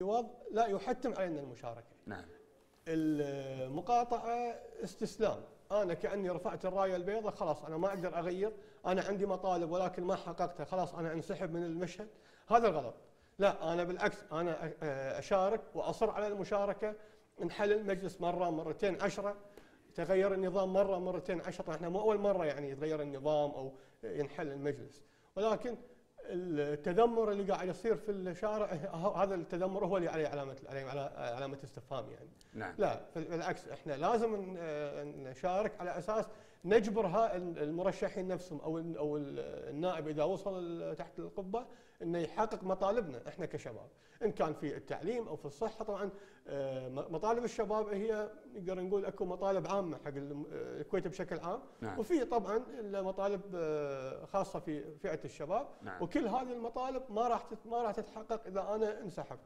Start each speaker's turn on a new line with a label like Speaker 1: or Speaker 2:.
Speaker 1: الجواب لا يحتم علينا المشاركة.
Speaker 2: نعم.
Speaker 1: المقاطعة استسلام. أنا كأني رفعت الراية البيضاء خلاص أنا ما أقدر أغير. أنا عندي مطالب ولكن ما حققتها خلاص أنا انسحب من المشهد. هذا الغلط. لا أنا بالعكس أنا أشارك وأصر على المشاركة. نحل المجلس مرة مرتين عشرة. تغير النظام مرة مرتين عشرة. إحنا مو أول مرة يعني يتغير النظام أو ينحل المجلس. ولكن التذمر اللي قاعد يصير في الشارع هذا التذمر هو اللي عليه علامه عليه علامة استفهام يعني.
Speaker 2: نعم.
Speaker 1: لا بالعكس إحنا لازم نشارك على أساس نجبر المرشحين نفسهم أو أو النائب إذا وصل تحت القبة إنه يحقق مطالبنا إحنا كشباب. إن كان في التعليم أو في الصحة طبعا آه، مطالب الشباب هي نقدر نقول أكو مطالب عامة حق الكويت بشكل عام.
Speaker 2: نعم.
Speaker 1: وفي طبعا مطالب آه، خاصة في فئة الشباب.
Speaker 2: نعم.
Speaker 1: وكل هذه المطالب ما راح ما راح تتحقق إذا أنا انسحبت.